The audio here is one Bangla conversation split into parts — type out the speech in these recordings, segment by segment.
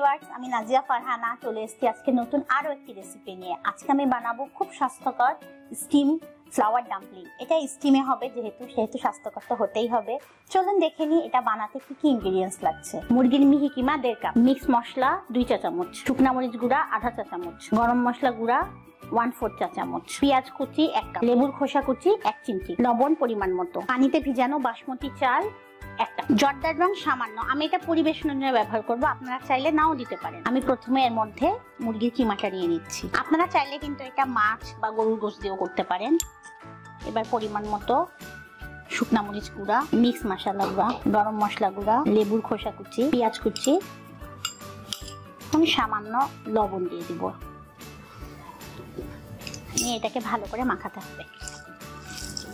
ভিউয়ার্স, আমি নাজিয়া ফারহানা চলে এসেছি আজকে নতুন আরও একটি রেসিপি নিয়ে। আজকে আমি বানাবো খুব স্বাস্থ্যকর স্টিম ফ্লাওয়ার ডাম্পলিং এটা স্টিমে হবে যেহেতু, সেহেতু স্বাস্থ্যকর তো হতেই হবে। চলুন দেখে নিই এটা বানাতে কি কি ইনগ্রেডিয়েন্টস লাগছে। মুরগির মিহি কিমা দেড় কাপ মিক্স মশলা দুই চা চামচ, শুকনা মরিচ গুঁড়া আধা চা চামচ, গরম মশলা গুঁড়া ওয়ান ফোর চা চামচ, পেঁয়াজ কুচি এক কাপ, লেবুর খোসা কুচি এক চিমটি, লবণ পরিমাণ মতো, পানিতে ভিজানো বাসমতি চাল একটা জর্দার রং সামান্য। আমি এটা পরিবেশনের জন্য ব্যবহার করব। আপনারা চাইলে নাও দিতে পারেন। আমি প্রথমে এর মধ্যে মুরগির কিমাটা নিয়ে নিচ্ছি। আপনারা চাইলে কিন্তু এটা মাছ বা গরুর গোশ দিয়েও করতে পারেন। এবার পরিমাণ মতো শুকনা মরিচ গুঁড়া, মিক্স মশলা গুঁড়া, গরম মশলা গুঁড়া, লেবুর খোসা কুচি, পেঁয়াজ কুচি এবং সামান্য লবণ দিয়ে দিব। এটাকে ভালো করে মাখাতে হবে।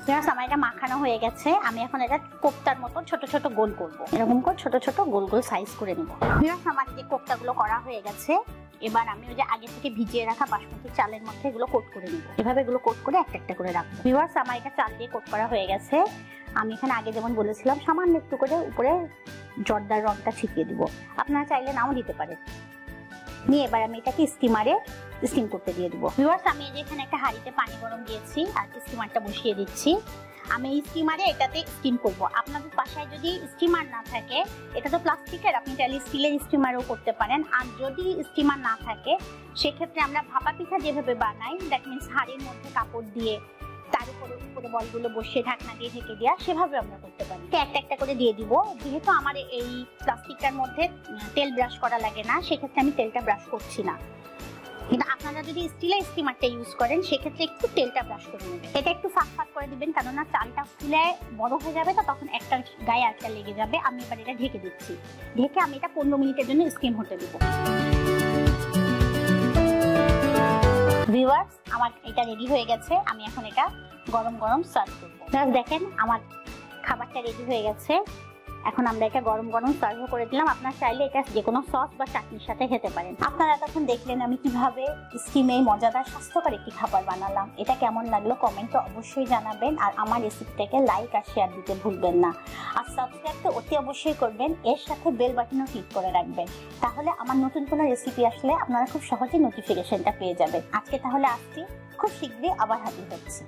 জাস্ট আমার এটা মাখানো হয়ে গেছে। আমি এখন এটা কোপ্তার মতো ছোট ছোট গোল করব। এরকম করে ছোট ছোট গোল গোল সাইজ করে নেব। জাস্ট আমার যে কোপ্তাগুলো করা হয়ে গেছে, এবার আমি ওই যে আগে থেকে ভিজিয়ে রাখা বাসমতি চালের মধ্যে এগুলো কোট করে নেব। এভাবে এগুলো কোট করে একটা একটা করে রাখব। ভিউয়ার্স আমার এটা চাল দিয়ে কোট করা হয়ে গেছে। আমি এখানে আগে যেমন বলেছিলাম, সামান্য একটু করে উপরে জর্দার রংটা ছিটিয়ে দিব। আপনারা চাইলে নাও দিতে পারেন। নিয়ে এবার আমি এটাকে স্টিমারে স্টিম করতে দিয়ে দিব। ভিউয়ার্স আমি এখানে একটা হাঁড়িতে পানি গরম দিয়েছি আর স্টিমারটা বসিয়ে দিচ্ছি, আমি এই স্টিমারে এটাতে স্টিম করব। আপনাদের বাসায় যদি স্টিমার না থাকে, এটা তো প্লাস্টিকের, আপনি চাইলে স্টিলের স্টিমারও করতে পারেন। আর যদি স্টিমার না থাকে, সেক্ষেত্রে আমরা ভাপা পিঠা যেভাবে বানাই দ্যাট মিনস হাঁড়ির মধ্যে কাপড় দিয়ে তার উপরে উপরে বলগুলো বসিয়ে ঢাকনা দিয়ে ঢেকে দেওয়া, সেভাবে আমরা করতে পারি। একটা একটা করে দিয়ে দিব। যেহেতু আমার এই প্লাস্টিকটার মধ্যে তেল ব্রাশ করা লাগে না, সেক্ষেত্রে আমি তেলটা ব্রাশ করছি না। কিন্তু আপনারা যদি স্টিলের স্টিমারটা ইউজ করেন, সেক্ষেত্রে একটু তেলটা ব্রাশ করে নেবেন। এটা একটু ফাঁক ফাঁক করে দিবেন, কেননা চালটা ফুলে বড় হয়ে যাবে তো, তখন একটা গায়ে একটা লেগে যাবে। আমি এবার এটা ঢেকে দিচ্ছি। ঢেকে আমি এটা পনেরো মিনিটের জন্য স্টিম হতে দেবো। ভিউয়ার্স আমার এটা রেডি হয়ে গেছে। আমি এখন এটা গরম গরম সার্ভ করব দেখেন, আমার খাবারটা রেডি হয়ে গেছে। এখন আমরা এটা গরম গরম সার্ভ করে দিলাম। আপনার চাইলে এটা যে কোনো সস বা চাটনির সাথে খেতে পারেন। আপনারা তখন দেখলেন আমি কীভাবে স্টিমে মজাদার, স্বাস্থ্যকর একটি খাবার বানালাম। এটা কেমন লাগল কমেন্টে অবশ্যই জানাবেন। আর আমার রেসিপিটাকে লাইক আর শেয়ার দিতে ভুলবেন না। আর সাবস্ক্রাইব তো অতি অবশ্যই করবেন। এর সাথে বেল বাটনও ক্লিক করে রাখবেন। তাহলে আমার নতুন কোনো রেসিপি আসলে আপনারা খুব সহজেই নোটিফিকেশনটা পেয়ে যাবেন। আজকে তাহলে আসছি। খুব শীঘ্রই আবার হাজির হচ্ছি।